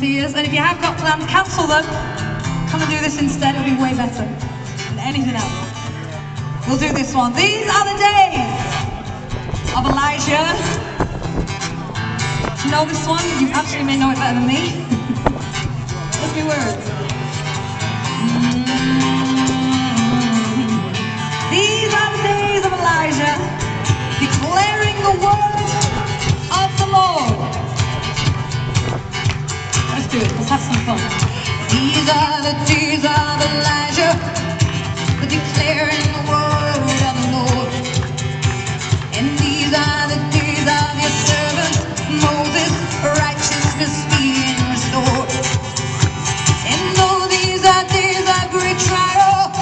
for years. And if you have got plans, cancel them. Come and do this instead. It'll be way better than anything else. We'll do this one. These are the days of Elijah. Do you know this one? You actually may know it better than me. Let's be words. These are the days of Elijah, declaring the word of the Lord do it. Let's have some fun. These are the days of Elijah, the declaring the word of the Lord. And these are the days of your servant Moses, righteousness being restored. And though these are days of great trial,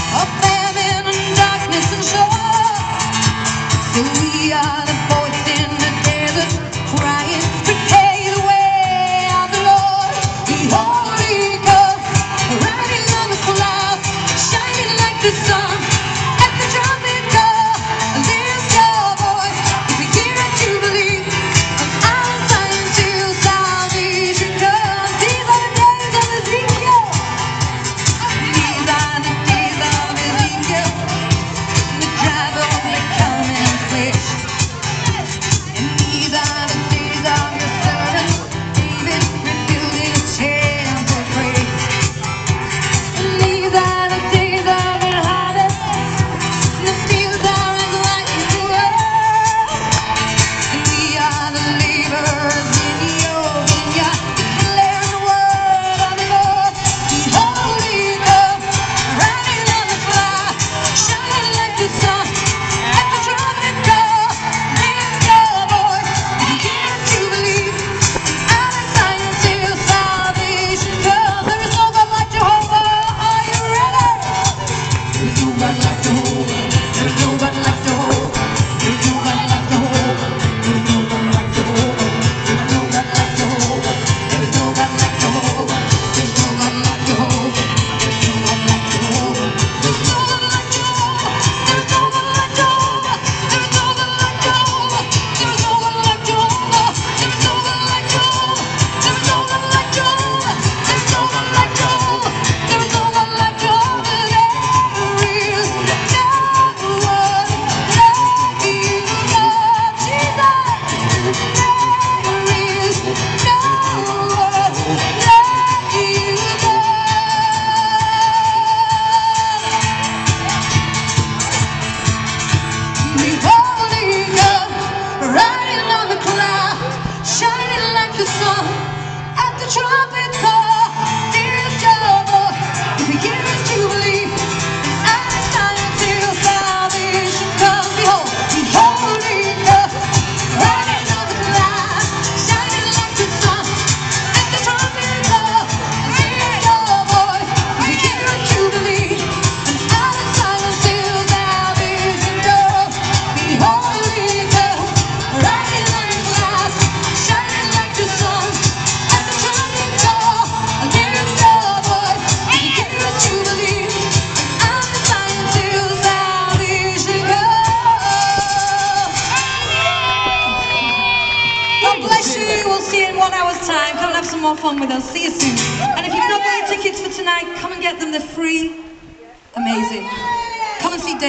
of famine and darkness and sorrow, still we Pakistan some more fun with us. See you soon. And if you've not got your tickets for tonight, come and get them. They're free. Amazing. Come and see Dave.